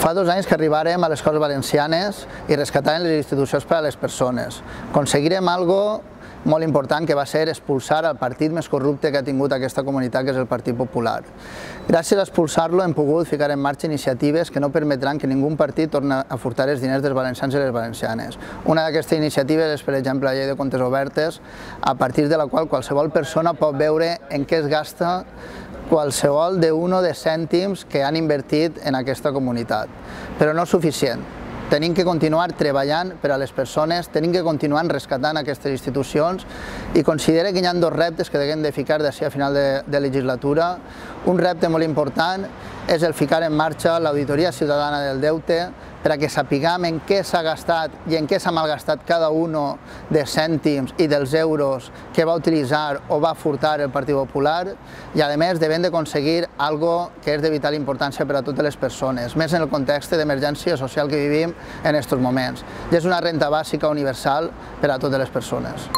Fa dos anys que arribarem a les Corts Valencianes i rescatarem les institucions per a les persones. Aconseguirem algo molt important que va ser expulsar el partit més corrupte que ha tingut aquesta comunitat, que és el Partit Popular. Gràcies a expulsar-lo hem pogut ficar en marxa iniciatives que no permetran que ningú partit torni a furtar els diners dels valencians i les valencianes. Una d'aquestes iniciatives és, per exemple, la llei de comptes obertes, a partir de la qual qualsevol persona pot veure en què es gasta qualsevol de un o de cèntims que han invertit en aquesta comunitat. Però no és suficient. Tenim que continuar treballant per a les persones, tenim que continuar rescatant aquestes institucions i considero que hi ha dos reptes que haguem de ficar d'ací a final de, de legislatura. Un repte molt important és el ficar en marxa l'auditoria ciutadana del deute, per a que sapiguem en què s'ha gastat i en què s'ha malgastat cada un de cèntims i dels euros que va utilitzar o va furtar el Partit Popular i a més devem d'aconseguir algo que és de vital importància per a totes les persones, més en el context d'emergència social que vivim en aquests moments. I és una renta bàsica universal per a totes les persones.